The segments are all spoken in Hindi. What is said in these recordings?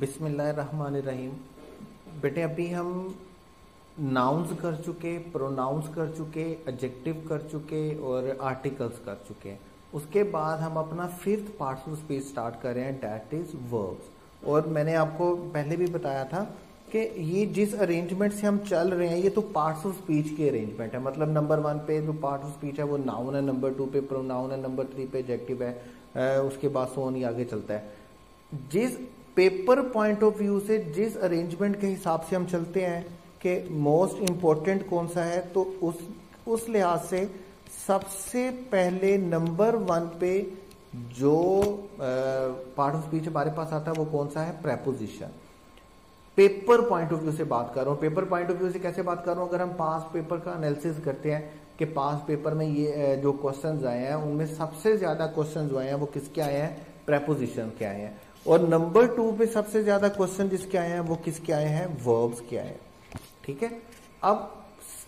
बिस्मिल्लाहिर्रहमानिर्रहीम। बेटे, अभी हम नाउंस कर चुके प्रोनाउंस कर चुके एडजेक्टिव कर चुके और आर्टिकल्स कर चुके हैं। उसके बाद हम अपना fifth part of speech start कर रहे हैं डैट इज़ वर्ब्स और मैंने आपको पहले भी बताया था कि ये जिस अरेंजमेंट से हम चल रहे हैं, ये तो पार्ट्स ऑफ़ स्पीच की अरेंजमेंट है। मतलब नंबर वन पे जो पार्ट ऑफ़ स्पीच है, वो नाउन है नंबर टू पे प्रोनाउन है नंबर थ्री पे एडजेक्टिव है उसके बाद सोन ही आगे चलता है। जिस पेपर पॉइंट ऑफ़ व्यू से जिस अरेंजमेंट के हिसाब से हम चलते हैं कि मोस्ट इंपॉर्टेंट कौन सा है तो उस उस लिहाज से सबसे पहले नंबर वन पे जो पार्ट ऑफ़ स्पीच हमारे पास आता है वो कौन सा है? Preposition paper point of view से बात कर रहा हूँ। पेपर पॉइंट ऑफ़ व्यू से कैसे बात कर रहा हूँ? अगर हम पास पेपर का एनालिसिस करते हैं कि पास पेपर में ये जो क्वेश्चंस आए हैं, उनमें सबसे ज़्यादा क्वेश्चन जो आए हैं वो किसके आए हैं? प्रेपोजिशन के आए हैं। और नंबर टू पे सबसे ज़्यादा क्वेश्चन जिसके आए हैं, वो किसके आए हैं? वर्ब्स के आए हैं। ठीक है? अब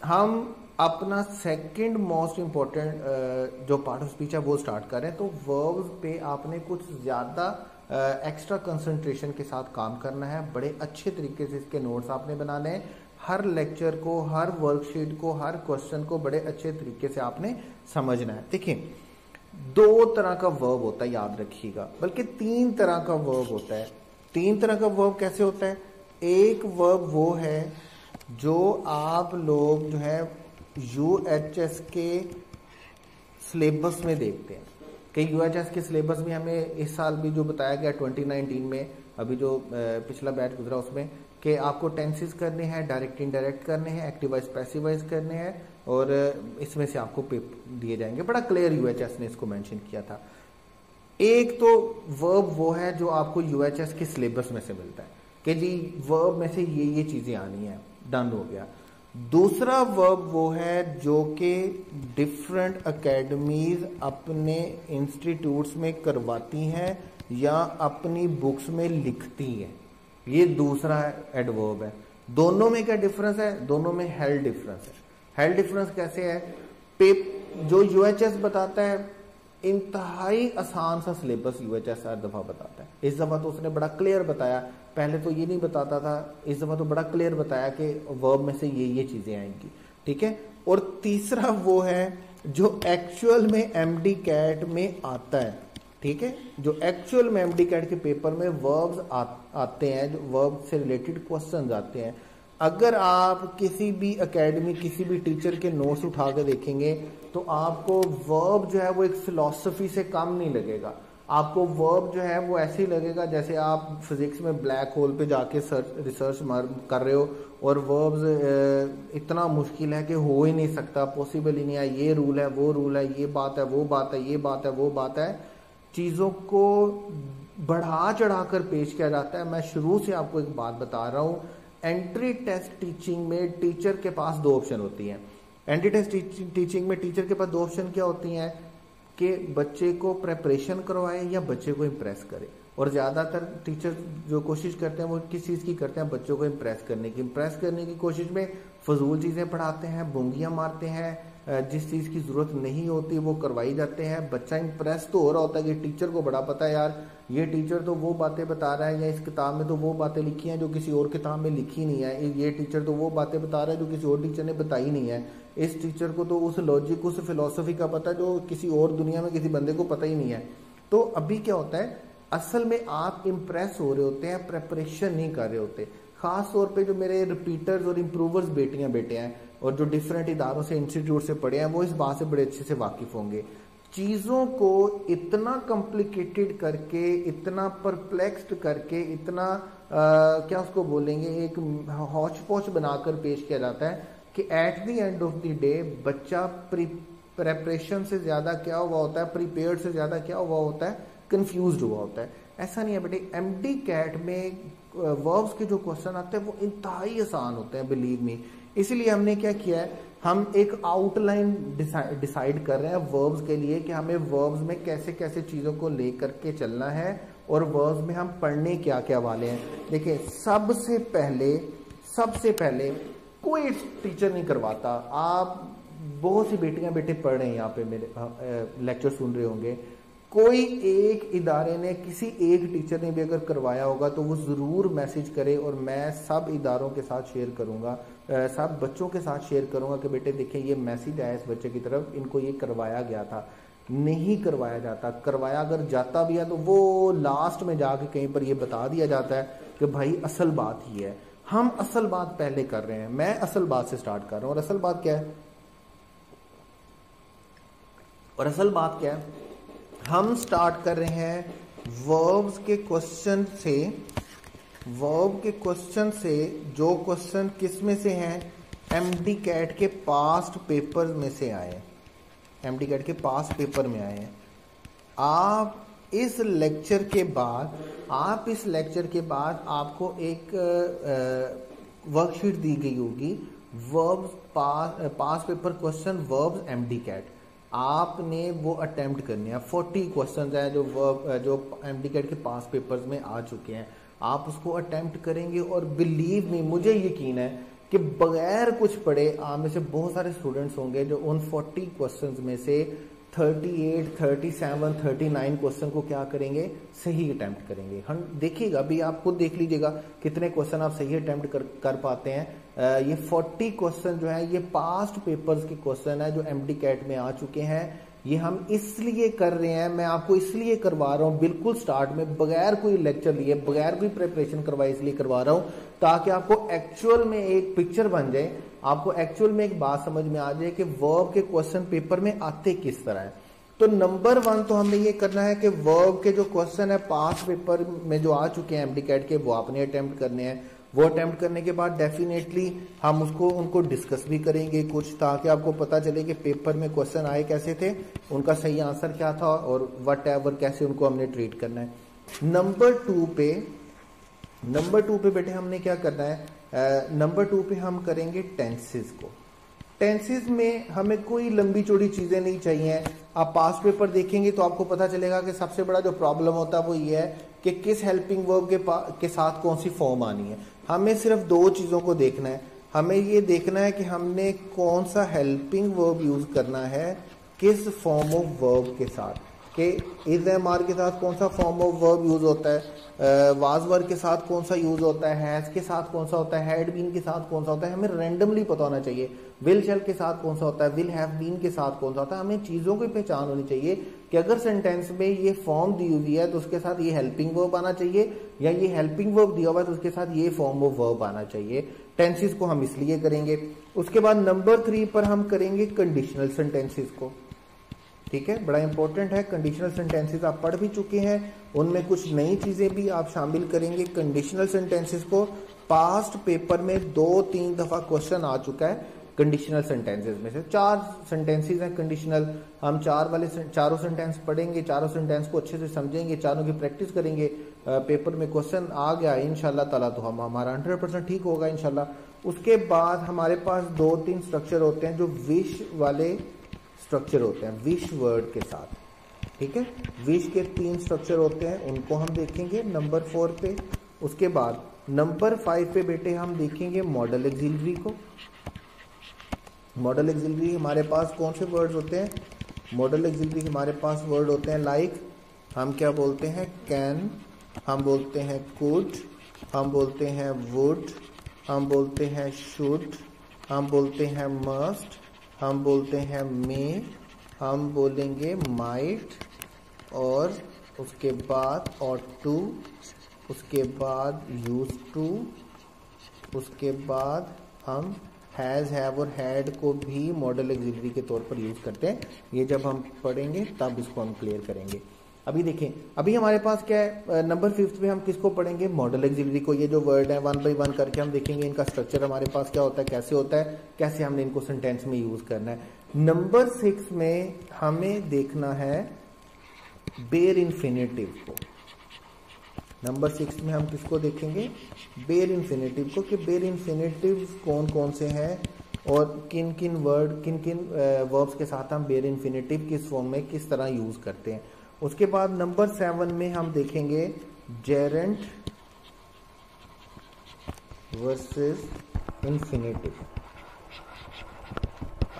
हम अपना सेकंड मोस्ट इंपॉर्टेंट जो पार्ट ऑफ़ स्पीच है, वो स्टार्ट करें। तो वर्ब्स पे आपने कुछ ज़्यादा एक्स्ट्रा कंसंट्रेशन के साथ काम करना है। बड़े अच्छे तरीके से इसके नोट्स आपने बनाने हैं। हर लेक्चर को, हर वर्कशीट को, हर क्वेश्चन को बड़े अच्छे तरीके से आपने समझना है। देखिए दो तरह का वर्ब होता है, याद रखिएगा। बल्कि तीन तरह का वर्ब होता है। तीन तरह का वर्ब कैसे होता है? एक वर्ब वो है जो आप लोग जो है यू एच एस के सिलेबस में देखते हैं। कि यू एच एस के सिलेबस में हमें इस साल भी जो बताया गया 2019 में, अभी जो पिछला बैच गुजरा उसमें कि आपको टेंसेस करने हैं डायरेक्ट इनडायरेक्ट करने हैं एक्टिवाइज पैसिवाइज करने हैं और इसमें से आपको पेपर दिए जाएँगे। बड़ा क्लियर यूएचएस ने इसको मेंशन किया था। एक तो वर्ब वो है जो आपको यूएचएस के सिलेबस में से मिलता है कि जी वर्ब में से ये ये चीज़ें आनी है डन हो गया। दूसरा वर्ब वो है जो कि डिफरेंट अकेडमीज अपने इंस्टीट्यूट्स में करवाती हैं या अपनी बुक्स में लिखती हैं। ये दूसरा एडवर्ब है। दोनों में क्या डिफरेंस है? दोनों में हेल्थ डिफरेंस है। हेल्थ डिफरेंस कैसे है? पेप जो यूएचएस बताता है, इंतहाई आसान सा सिलेबस यूएचएस हर दफ़ा बताता है। इस दफ़ा तो उसने बड़ा क्लियर बताया। पहले तो ये नहीं बताता था, इस दफ़ा तो बड़ा क्लियर बताया कि वर्ब में से ये ये चीज़ें आएँगी। ठीक है? और तीसरा वो है, जो एक्चुअल में एमडी कैट में आता है। ठीक है? जो एक्चुअल में एमडी कैट के पेपर में वर्ब्स आ, आते हैं जो वर्ब से रिलेटेड क्वेश्चन आते हैं अगर आप किसी भी एकेडमी किसी भी टीचर के नोट्स उठा के देखेंगे तो आपको वर्ब जो है वो एक फिलॉसफी से कम नहीं लगेगा। आपको वर्ब जो है वो ऐसे ही लगेगा जैसे आप फिजिक्स में ब्लैक होल पे जाके सर्च रिसर्च कर रहे हो और वर्ब्स इतना मुश्किल है कि हो ही नहीं सकता पॉसिबल ही नहीं है ये रूल है वो रूल है ये बात है वो बात है ये बात है वो बात है। चीज़ों को बढ़ा चढ़ाकर पेश किया जाता है। मैं शुरू से आपको एक बात बता रहा हूँ। एंट्री टेस्ट टीचिंग में टीचर के पास दो ऑप्शन होती हैं। एंट्री टेस्ट टीचिंग में टीचर के पास दो ऑप्शन क्या होती हैं? कि बच्चे को प्रेपरेशन करवाए या बच्चे को इम्प्रेस करे। और ज़्यादातर टीचर जो कोशिश करते हैं वो किस चीज़ की करते हैं? बच्चों को इम्प्रेस करने की। इम्प्रेस करने की कोशिश में फजूल चीज़ें पढ़ाते हैं, बोंगियाँ मारते हैं जिस चीज़ की ज़रूरत नहीं होती वो करवाई जाते हैं। बच्चा इंप्रेस तो हो रहा होता है कि टीचर को बड़ा पता है, यार, ये टीचर तो वो बातें बता रहा है या इस किताब में तो वो बातें लिखी हैं जो किसी और किताब में लिखी नहीं है। ये टीचर तो वो बातें बता रहा है जो किसी और टीचर ने बताई नहीं है। इस टीचर को तो उस लॉजिक उस फिलोसफी का पता जो किसी और दुनिया में किसी बंदे को पता ही नहीं है। तो अभी क्या होता है, असल में आप इम्प्रेस हो रहे होते हैं प्रेपरेशन नहीं कर रहे होते। खास तौर पे जो मेरे रिपीटर्स और इम्प्रूवर्स बेटियाँ बेटे हैं और जो डिफरेंट इदारों से इंस्टीट्यूट से पढ़े हैं वो इस बात से बड़े अच्छे से वाकिफ होंगे। चीज़ों को इतना कॉम्प्लिकेटेड करके इतना परप्लेक्स्ड करके इतना आ, क्या उसको बोलेंगे एक हौच पौच बनाकर पेश किया जाता है कि at the end of the day बच्चा प्रेपरेशन से ज़्यादा क्या हुआ होता है प्रिपेयर से ज़्यादा क्या हुआ होता है कंफ्यूज हुआ होता है। ऐसा नहीं है बेटे एमडी कैट में वर्ब्स के जो क्वेश्चन आते हैं, वो इंतहाई आसान होते हैं बिलीव मी इसलिए हमने क्या किया है, हम एक आउटलाइन डिसाइड कर रहे हैं वर्ब्स के लिए कि हमें वर्ब्स में कैसे कैसे चीज़ों को लेकर के चलना है और वर्ब्स में हम पढ़ने क्या क्या वाले हैं. देखिए, सबसे पहले सबसे पहले कोई टीचर नहीं करवाता. आप, बहुत सी बेटियाँ, बेटे पढ़ रहे हैं यहाँ पे मेरे लेक्चर सुन रहे होंगे. कोई एक इदारे ने, किसी एक टीचर ने भी अगर करवाया होगा तो वो ज़रूर मैसेज करे और मैं सब इदारों के साथ शेयर करूँगा सब बच्चों के साथ शेयर करूँगा कि बेटे देखें ये मैसेज आया इस बच्चे की तरफ़, इनको ये करवाया गया था। नहीं करवाया जाता। करवाया अगर जाता भी है तो वो लास्ट में जाके कहीं पर ये बता दिया जाता है कि भाई, असल बात ही है। हम असल बात पहले कर रहे हैं। मैं असल बात से स्टार्ट कर रहा हूँ। और असल बात क्या है? और असल बात क्या है? हम स्टार्ट कर रहे हैं वर्ब्स के क्वेश्चन से। वर्ब के क्वेश्चन से जो क्वेश्चन किसमें से हैं? एम डी कैट के पास्ट पेपर में से आए। एमडी कैट के पास्ट पेपर में आए हैं। आप इस लेक्चर के बाद, आप इस लेक्चर के बाद आपको एक वर्कशीट दी गई होगी। Verbs past past paper question verbs MD CAT आपने वो अटैम्प्ट करने हैं। फोर्टी क्वेश्चन हैं जो जो कैट के पास पेपर्स में आ चुके हैं। आप उसको अटैम्प्ट करेंगे और बिलीव में मुझे यकीन है कि बगैर कुछ पढ़े आप में से बहुत सारे स्टूडेंट्स होंगे जो उन फोर्टी क्वेश्चन में से 38, 37, 39 क्वेश्चन को क्या करेंगे? सही अटेम्प्ट करेंगे। हम देखिएगा अभी आप खुद देख लीजिएगा कितने क्वेश्चन आप सही अटेम्प्ट कर, कर पाते हैं। आ, ये 40 क्वेश्चन जो है ये पास्ट पेपर्स के क्वेश्चन है जो एमडी कैट में आ चुके हैं। ये हम इसलिए कर रहे हैं मैं आपको इसलिए करवा रहा हूँ बिल्कुल स्टार्ट में बगैर कोई लेक्चर लिए बगैर कोई प्रिपरेशन करवाए इसलिए करवा रहा हूँ ताकि आपको एक्चुअल में एक पिक्चर बन जाए। आपको एक्चुअल में एक बात समझ में आ जाए कि वर्ब के क्वेश्चन पेपर में आते किस तरह है। तो नंबर वन तो हमें ये करना है कि वर्ब के जो क्वेश्चन है पास पेपर में जो आ चुके हैं एमडी कैट के, वो आपने अटेम्प्ट करने हैं। वो अटेम्प्ट करने के बाद डेफिनेटली हम उसको, उनको डिस्कस भी करेंगे कुछ, ताकि आपको पता चले कि पेपर में क्वेश्चन आए कैसे थे, उनका सही आंसर क्या था और वट एवर कैसे उनको हमने ट्रीट करना है। नंबर टू पे नंबर टू पे बेटे हमने क्या करना है? नंबर टू पे हम करेंगे टेंसेस को। टेंसेस में हमें कोई लंबी चौड़ी चीज़ें नहीं चाहिए। आप पास पेपर देखेंगे तो आपको पता चलेगा कि सबसे बड़ा जो प्रॉब्लम होता है वो ये है कि किस हेल्पिंग वर्ब के के साथ कौन सी फॉर्म आनी है। हमें सिर्फ़ दो चीज़ों को देखना है। हमें ये देखना है कि हमने कौन सा हेल्पिंग वर्ब यूज़ करना है, किस फॉर्म ऑफ़ वर्ब के साथ। कि इज़ एम आर के साथ कौन सा फॉर्म ऑफ़ वर्ब यूज़ होता है? वाज वर्ग के साथ कौन सा यूज़ होता है? हैज़ के साथ कौन सा होता है? हैड बीन के साथ कौन सा होता है? हमें रेंडमली पता होना चाहिए। विल शेल के साथ कौन सा होता है? विल हैव बीन के साथ कौन सा होता है? हमें चीज़ों की पहचान होनी चाहिए कि अगर सेंटेंस में ये फॉर्म दी हुई है तो उसके साथ ये हेल्पिंग वर्ब आना चाहिए, या ये हेल्पिंग वर्ब दिया हुआ है तो उसके साथ ये फॉर्म ऑफ़ वर्ब आना चाहिए। टेंसेस को हम इसलिए करेंगे। उसके बाद नंबर थ्री पर हम करेंगे कंडीशनल सेंटेंसेस को। ठीक है? बड़ा इंपॉर्टेंट है। कंडीशनल सेंटेंसेस आप पढ़ भी चुके हैं। उनमें कुछ नई चीज़ें भी आप शामिल करेंगे। कंडीशनल सेंटेंसेस को पास्ट पेपर में दो, तीन दफ़ा क्वेश्चन आ चुका है कंडीशनल सेंटेंसेस में से। चार सेंटेंसेस हैं कंडीशनल हम चार वाले चारों सेंटेंस पढ़ेंगे। चारों सेंटेंस को अच्छे से समझेंगे। चारों की प्रैक्टिस करेंगे। पेपर में क्वेश्चन आ गया। इनशाला ताला तो हम, हमारा हंड्रेड परसेंट ठीक होगा इनशाला उसके बाद हमारे पास दो, तीन स्ट्रक्चर होते हैं जो विश वाले स्ट्रक्चर होते हैं विश वर्ड के साथ। ठीक है? विश के तीन स्ट्रक्चर होते हैं उनको हम देखेंगे नंबर फोर पे। उसके बाद नंबर फाइव पे बेटे हम देखेंगे मॉडल एक्सिलरी को। मॉडल एक्सिलरी हमारे पास कौन से वर्ड्स होते हैं? मॉडल एक्सिलरी हमारे पास वर्ड होते हैं लाइक like, हम क्या बोलते हैं? कैन हम बोलते हैं कुड हम बोलते हैं वुड हम बोलते हैं शुड हम बोलते हैं मस्ट हम बोलते हैं मे, हम बोलेंगे माइट, और उसके बाद और टू, उसके बाद यूज़ टू, उसके बाद हम हैज़ हैव और हैड को भी मॉडल एग्जिलरी के तौर पर यूज़ करते हैं। ये जब हम पढ़ेंगे, तब इसको हम क्लियर करेंगे। अभी देखें, अभी हमारे पास क्या है नंबर फिफ्थ में हम किसको पढ़ेंगे? मॉडल एग्जिलरी को। ये जो वर्ड है वन बाई वन करके हम देखेंगे, इनका स्ट्रक्चर हमारे पास क्या होता है, कैसे होता है, कैसे हमने इनको सेंटेंस में यूज़ करना है। नंबर सिक्स में हमें देखना है बेर इन्फिनेटिव को। नंबर सिक्स में हम किसको देखेंगे? बेर इन्फिनेटिव को कि बेर इन्फिनेटिव कौन कौन से हैं और किन किन वर्ड किन किन वर्ब्स के साथ हम बेर इन्फिनेटिव किस फॉर्म में किस तरह यूज़ करते हैं। उसके बाद नंबर सेवन में हम देखेंगे जेरेंट वर्सेस इन्फिनेटिव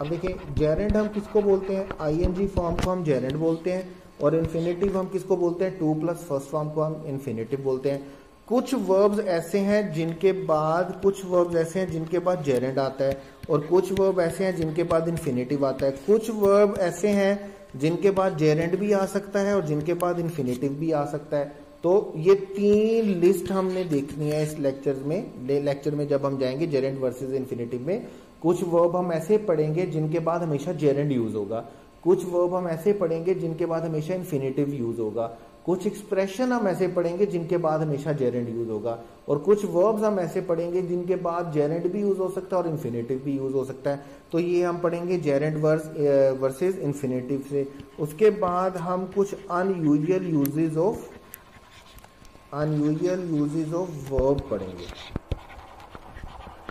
अब देखिए जेरेंट हम किसको बोलते हैं? आईएनजी फॉर्म को हम जेरेंट बोलते हैं और इन्फिनेटिव हम किसको बोलते हैं? टू प्लस फ़र्स्ट फॉर्म को हम इन्फिनेटिव बोलते हैं। कुछ वर्ब्स ऐसे हैं जिनके बाद, कुछ वर्ब्स ऐसे हैं जिनके बाद जेरेंट आता है और कुछ वर्ब ऐसे हैं जिनके बाद इन्फिनेटिव आता है। कुछ वर्ब ऐसे हैं जिनके बाद जेरेंड भी आ सकता है और जिनके बाद इन्फिनेटिव भी आ सकता है। तो ये तीन लिस्ट हमने देखनी है इस लेक्चर में। लेक्चर में जब हम जाएँगे जेरेंड वर्सेज इन्फिनेटिव में, कुछ वर्ब हम ऐसे पढ़ेंगे जिनके बाद हमेशा जेरेंड यूज़ होगा। कुछ वर्ब हम ऐसे पढ़ेंगे जिनके बाद हमेशा इन्फिनेटिव यूज़ होगा। कुछ एक्सप्रेशन हम ऐसे पढ़ेंगे जिनके बाद हमेशा जेरेंड यूज़ होगा और कुछ वर्ब्स हम ऐसे पढ़ेंगे जिनके बाद जेरेंड भी यूज़ हो सकता है और इन्फिनेटिव भी यूज़ हो सकता है। तो ये हम पढ़ेंगे जेरेंड वर्स वर्सेस इन्फिनेटिव से। उसके बाद हम कुछ unusual usages of unusual usages of verb पढ़ेंगे।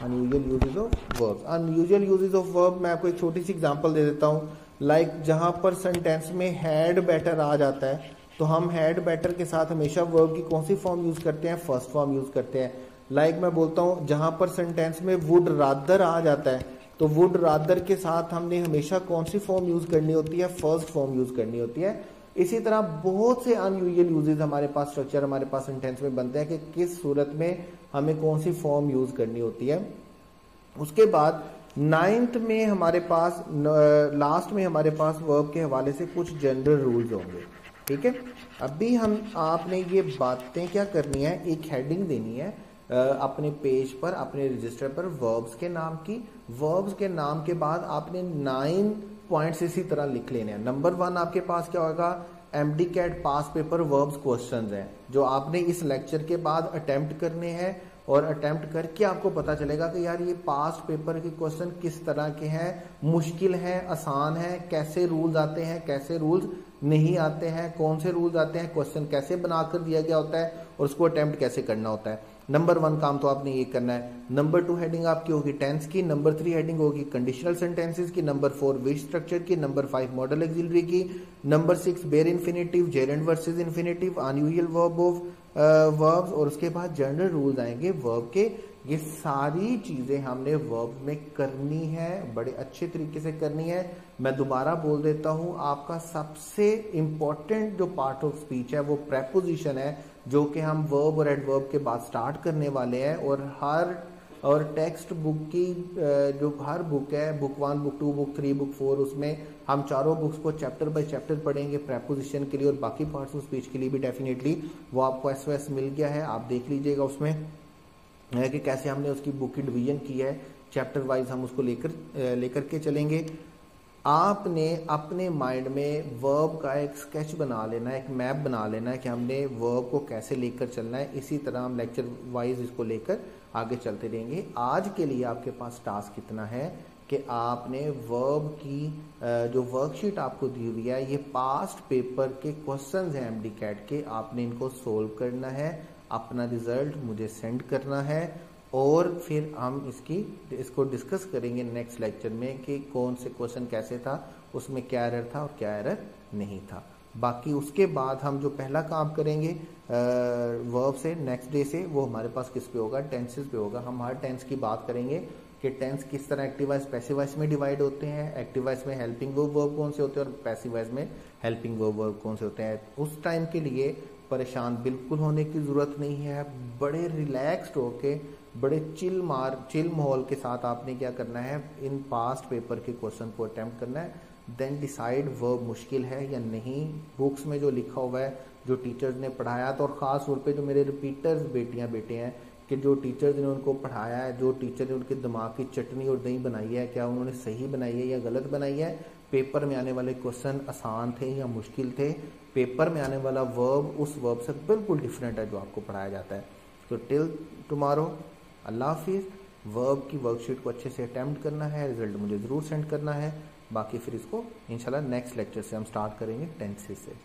Unusual usages of verb unusual usages of verb मैं आपको एक छोटी सी एग्जांपल दे देता हूँ। लाइक like, जहाँ पर सेंटेंस में हैड बेटर आ जाता है। तो हम हैड बेटर के साथ हमेशा वर्ब की कौन सी फॉर्म यूज़ करते हैं? फ़र्स्ट फॉर्म यूज़ करते हैं। लाइक like मैं बोलता हूँ, जहाँ पर सेंटेंस में वुड रादर आ जाता है तो वुड रादर के साथ हमने हमेशा कौन सी फॉर्म यूज़ करनी होती है? फ़र्स्ट फॉर्म यूज़ करनी होती है। इसी तरह बहुत से अनयूजल यूजेज हमारे पास स्ट्रक्चर हमारे पास सेंटेंस में बनते हैं कि किस सूरत में हमें कौन सी फॉर्म यूज़ करनी होती है। उसके बाद नाइन्थ में हमारे पास लास्ट में हमारे पास वर्ब के हवाले से कुछ जनरल रूल्स होंगे। ठीक है? अभी हम, आपने ये बातें क्या करनी है? एक हेडिंग देनी है अपने पेज पर, अपने रजिस्टर पर वर्ब्स के नाम की। वर्ब्स के नाम के बाद आपने नाइन पॉइंट्स इसी तरह लिख लेने हैं। नंबर वन आपके पास क्या होगा? MD CAT past paper verbs questions हैं, जो आपने इस लेक्चर के बाद अटेम्प्ट करने हैं। और अटेम्प्ट करके आपको पता चलेगा कि यार ये पास्ट पेपर के क्वेश्चन किस तरह के हैं, मुश्किल है, आसान है, कैसे रूल्स आते हैं, कैसे रूल्स नहीं आते हैं, कौन से रूल्स आते हैं क्वेश्चन कैसे बनाकर दिया गया होता है और उसको अटेम्प्ट कैसे करना होता है। नंबर वन काम तो आपने ये करना है। नंबर टू हेडिंग आपकी होगी टेंस की नंबर थ्री हेडिंग होगी कंडीशनल सेंटेंसेस की नंबर फोर विश स्ट्रक्चर की नंबर फाइव मॉडल एक्सिलरी की number six bare infinitive gerund versus infinitive unusual verb of verbs और उसके बाद जनरल रूल्स आएँगे। वर्ब के ये सारी चीज़ें हमने वर्ब में करनी है, बड़े अच्छे तरीके से करनी है। मैं दोबारा बोल देता हूँ, आपका सबसे इंपॉर्टेंट जो पार्ट ऑफ़ स्पीच है, वो प्रेपोजिशन है, जो कि हम वर्ब और एडवर्ब के बाद स्टार्ट करने वाले हैं और हर और टेक्स्ट बुक की जो हर बुक है book one book two book three book four उसमें हम चारों बुक्स को चैप्टर बाय चैप्टर पढ़ेंगे प्रेपोजिशन के लिए और बाकी पार्ट्स ऑफ़ स्पीच के लिए भी डेफिनेटली वो आपको एस मिल गया है, आप देख लीजिएगा उसमें कि कैसे हमने उसकी बुक की डिवीज़न की है चैप्टर वाइज हम उसको लेकर लेकर के चलेंगे। आपने अपने माइंड में वर्ब का एक स्केच बना लेना है एक मैप बना लेना है कि हमने वर्ब को कैसे लेकर चलना है, इसी तरह हम लेक्चर वाइज इसको लेकर आगे चलते रहेंगे। आज के लिए आपके पास टास्क कितना है कि आपने वर्ब की जो वर्कशीट आपको दी हुई है, ये पास्ट पेपर के क्वेश्चंस हैं एमडी कैट के। आपने इनको सोल्व करना है, अपना रिज़ल्ट मुझे सेंड करना है, और फिर हम इसकी, इसको डिस्कस करेंगे नेक्स्ट लेक्चर में कि कौन से क्वेश्चन कैसे था, उसमें क्या एरर था और क्या एरर नहीं था। बाकी उसके बाद हम जो पहला काम करेंगे वर्ब से नेक्स्ट डे से, वो हमारे पास किस पे होगा? टेंसेस पे होगा। हम हर टेंस की बात करेंगे कि टेंस किस तरह एक्टिव वाइज पैसिव वाइज में डिवाइड होते हैं एक्टिव वाइज में हेल्पिंग वर्ब वर्ब कौन से होते हैं और पैसिव वाइज में हेल्पिंग वर्ब वर्ब कौन से होते हैं? उस टाइम के लिए परेशान बिल्कुल होने की ज़रूरत नहीं है। बड़े रिलैक्स्ड होके, बड़े चिल मार चिल माहौल के साथ आपने क्या करना है? इन पास्ट पेपर के क्वेश्चन को अटेम्प्ट करना है। देन डिसाइड वर्ब मुश्किल है या नहीं। बुक्स में जो लिखा हुआ है, जो टीचर्स ने पढ़ाया तो और ख़ास तौर पे जो मेरे रिपीटर्स बेटियाँ बेटे हैं, कि जो टीचर्स ने उनको पढ़ाया है, जो टीचर ने उनके दिमाग की चटनी और दही बनाई है, क्या उन्होंने सही बनाई है या गलत बनाई है? पेपर में आने वाले क्वेश्चन आसान थे या मुश्किल थे? पेपर में आने वाला वर्ब उस वर्ब से बिल्कुल डिफरेंट है जो आपको पढ़ाया जाता है। तो टिल टुमारो अल्लाह हाफिज। वर्ब की वर्कशीट को अच्छे से अटैम्प्ट करना है रिज़ल्ट मुझे ज़रूर सेंड करना है। बाकी फिर इसको इंशाल्लाह नेक्स्ट लेक्चर से हम स्टार्ट करेंगे टेंथ से।